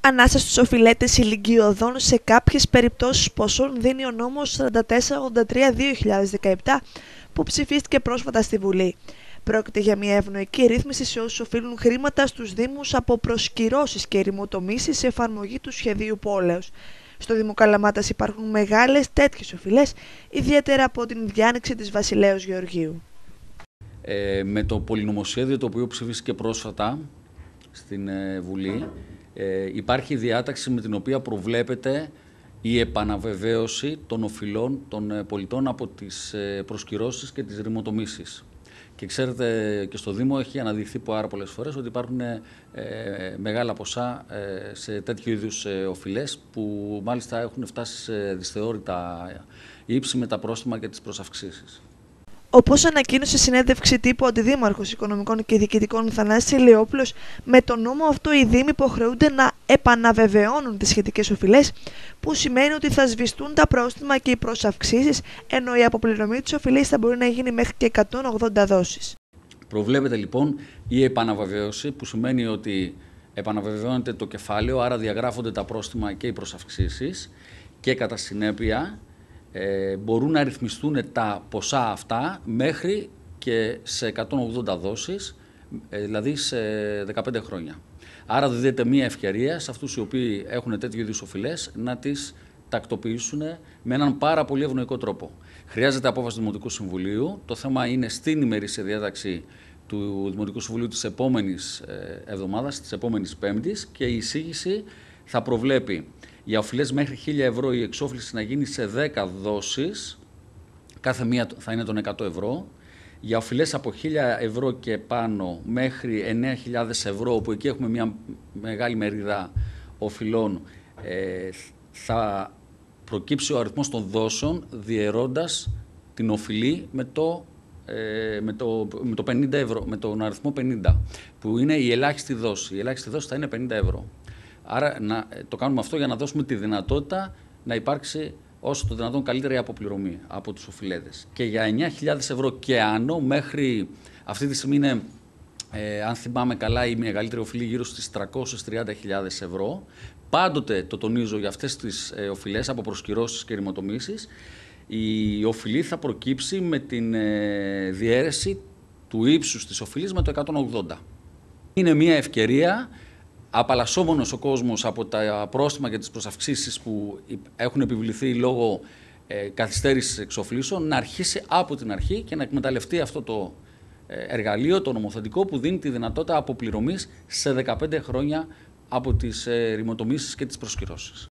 Ανάσα στους οφειλέτες ηλικιωδών σε κάποιες περιπτώσεις ποσών δίνει ο νόμος 4483-2017 που ψηφίστηκε πρόσφατα στη Βουλή. Πρόκειται για μια ευνοϊκή ρύθμιση σε όσους οφείλουν χρήματα στους Δήμους από προσκυρώσεις και ερημοτομήσεις σε εφαρμογή του σχεδίου πόλεως. Στο Δήμο Καλαμάτας υπάρχουν μεγάλες τέτοιες οφειλές, ιδιαίτερα από την διάνοιξη της Βασιλέως Γεωργίου. Ε, με το πολυνομοσχέδιο το οποίο ψηφίστηκε πρόσφατα στην ε, Βουλή, ε, υπάρχει διάταξη με την οποία προβλέπεται η επαναβεβαίωση των οφειλών των ε, πολιτών από τις ε, προσκυρώσεις και τις ρημοτομήσεις. Και ξέρετε και στο Δήμο έχει αναδειχθεί πάρα πολλές φορές ότι υπάρχουν ε, μεγάλα ποσά σε τέτοιου είδους ε, οφειλές που μάλιστα έχουν φτάσει σε δυσθεώρητα ύψη με τα πρόστιμα και τις προσαυξήσεις. Όπως ανακοίνωσε συνέντευξη τύπου ο Αντιδήμαρχος Οικονομικών και Διοικητικών Θανάση Ηλιόπουλο, με τον νόμο αυτό οι Δήμοι υποχρεούνται να επαναβεβαιώνουν τις σχετικές οφειλές, που σημαίνει ότι θα σβηστούν τα πρόστιμα και οι προσαυξήσεις, ενώ η αποπληρωμή της οφειλής θα μπορεί να γίνει μέχρι και 180 δόσεις. Προβλέπεται λοιπόν η επαναβεβαίωση, που σημαίνει ότι επαναβεβαιώνεται το κεφάλαιο, άρα διαγράφονται τα πρόστιμα και οι προσαυξήσεις και κατά συνέπεια ε, μπορούν να ρυθμιστούν τα ποσά αυτά μέχρι και σε 180 δόσεις, ε, δηλαδή σε 15 χρόνια. Άρα δίδεται μία ευκαιρία σε αυτούς οι οποίοι έχουν τέτοιου είδους οφειλές να τις τακτοποιήσουν με έναν πάρα πολύ ευνοϊκό τρόπο. Χρειάζεται απόφαση του Δημοτικού Συμβουλίου. Το θέμα είναι στην ημερήσια διάταξη του Δημοτικού Συμβουλίου της επόμενης ε, εβδομάδας, της επόμενης Πέμπτης και η εισήγηση θα προβλέπει για οφειλέ μέχρι 1000 ευρώ η εξόφληση να γίνει σε 10 δόσεις. Κάθε μία θα είναι των 100 ευρώ. Για οφειλέ από 1000 ευρώ και πάνω μέχρι 9.000 ευρώ, όπου εκεί έχουμε μια μεγάλη μερίδα οφειλών, ε, θα προκύψει ο αριθμός των δόσεων διαιρώντας την οφειλή με το, ε, με, το, με το 50 ευρώ, με τον αριθμό 50, που είναι η ελάχιστη δόση. Η ελάχιστη δόση θα είναι 50 ευρώ. Άρα να, ε, το κάνουμε αυτό για να δώσουμε τη δυνατότητα να υπάρξει όσο το δυνατόν καλύτερη αποπληρωμή από τους οφειλέτες. Και για 9.000 ευρώ και άνω μέχρι αυτή τη στιγμή είναι, ε, αν θυμάμαι καλά, η μεγαλύτερη οφειλή γύρω στις 330.000 ευρώ. Πάντοτε το τονίζω για αυτές τις ε, οφειλές από προσκυρώσεις και ρημοτομήσεις. Η οφειλή θα προκύψει με την ε, διαίρεση του ύψους της οφειλής με το 180. Είναι μια ευκαιρία απαλλασσόμενος ο κόσμος από τα πρόστιμα και τις προσαυξήσεις που έχουν επιβληθεί λόγω ε, καθυστέρησης εξοφλήσεων, να αρχίσει από την αρχή και να εκμεταλλευτεί αυτό το ε, εργαλείο, το νομοθετικό, που δίνει τη δυνατότητα αποπληρωμής σε 15 χρόνια από τις ε, ρημοτομήσεις και τις προσκυρώσεις.